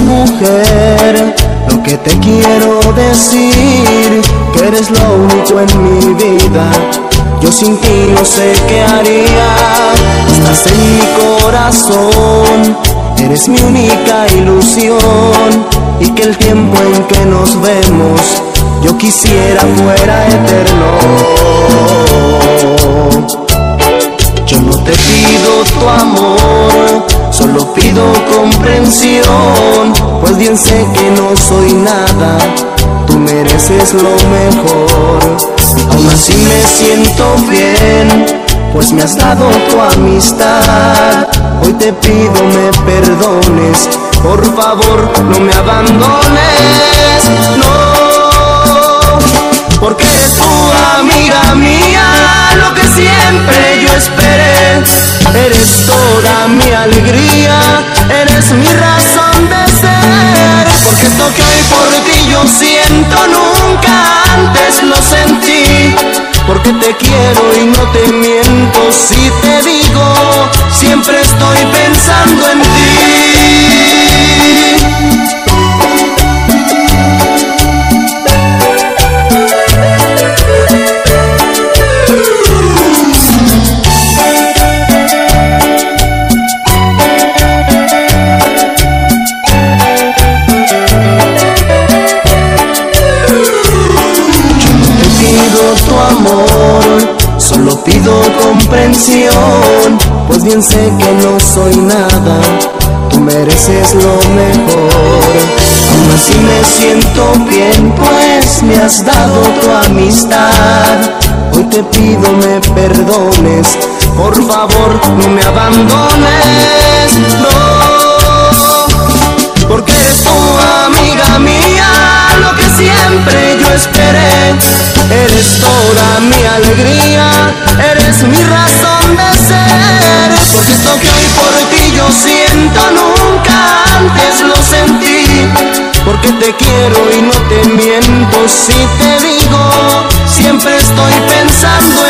Mujer, lo que te quiero decir, que eres lo único en mi vida. Yo sin ti no sé qué haría, estás en mi corazón, eres mi única ilusión y que el tiempo en que nos vemos yo quisiera fuera eterno. Pues bien sé que no soy nada, tú mereces lo mejor. Aún así me siento bien, pues me has dado tu amistad. Hoy te pido me perdones, por favor no me abandones, no, porque eres tu amiga mía, lo que siempre yo esperé. Eres toda mi alegría, siento nunca tu amor, solo pido comprensión, pues bien sé que no soy nada, tú mereces lo mejor. Aún así me siento bien, pues me has dado tu amistad. Hoy te pido me perdones, por favor no me abandones, no, porque eres tu amiga mía, lo que siempre yo esperé toda mi alegría, eres mi razón de ser, porque esto que hoy por ti yo siento nunca antes lo sentí, porque te quiero y no te miento si te digo, siempre estoy pensando en ti.